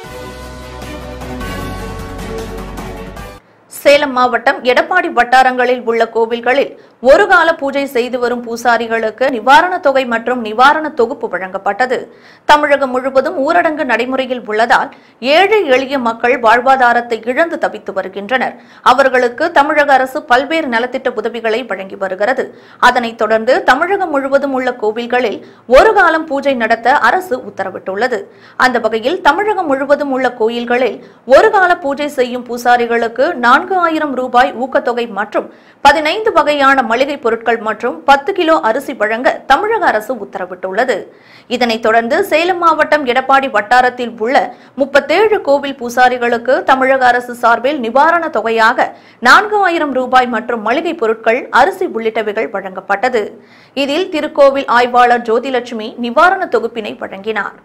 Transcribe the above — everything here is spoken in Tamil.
Thank you. சேலம் மாவட்டம் எடப்பாடி வட்டாரங்களில் உள்ள கோவில்களில் ஒரு கால பூஜை செய்து வரும் பூசாரிகளுக்கு நிவாரணத் தொகை மற்றும் நிவாரண தொகுப்பு வழங்கப்பட்டது. தமிழகம் முழுவதும் ஊரடங்கு நடைமுறையில் உள்ளதால் ஏழை எளிய மக்கள் வாழ்வாதாரத்தை இழந்து தவித்து வருகின்றனர். அவர்களுக்கு தமிழக அரசு பல்வேறு நலத்திட்ட உதவிகளை வழங்கி வருகிறது. அதனைத் தொடர்ந்து தமிழகம் முழுவதும் உள்ள கோவில்களில் ஒரு காலம் பூஜை நடத்த அரசு உத்தரவிட்டுள்ளது. அந்த வகையில் தமிழகம் முழுவதும் உள்ள கோயில்களில் ஒரு கால பூஜை செய்யும் பூசாரிகளுக்கு நான்கு நான்கு ஆயிரம் ரூபாய் ஊக்கத்தொகை மற்றும் பதினைந்து வகையான மளிகை பொருட்கள் மற்றும் பத்து கிலோ அரிசி வழங்க தமிழக அரசு உத்தரவிட்டுள்ளது. இதனைத் தொடர்ந்து சேலம் மாவட்டம் எடப்பாடி வட்டாரத்தில் உள்ள முப்பத்தேழு கோவில் பூசாரிகளுக்கு தமிழக அரசு சார்பில் நிவாரண தொகையாக நான்கு ஆயிரம் ரூபாய் மற்றும் மளிகை பொருட்கள் அரிசி உள்ளிட்டவைகள் வழங்கப்பட்டது. இதில் திருக்கோவில் ஆய்வாளர் ஜோதிலட்சுமி நிவாரண தொகுப்பினை வழங்கினார்.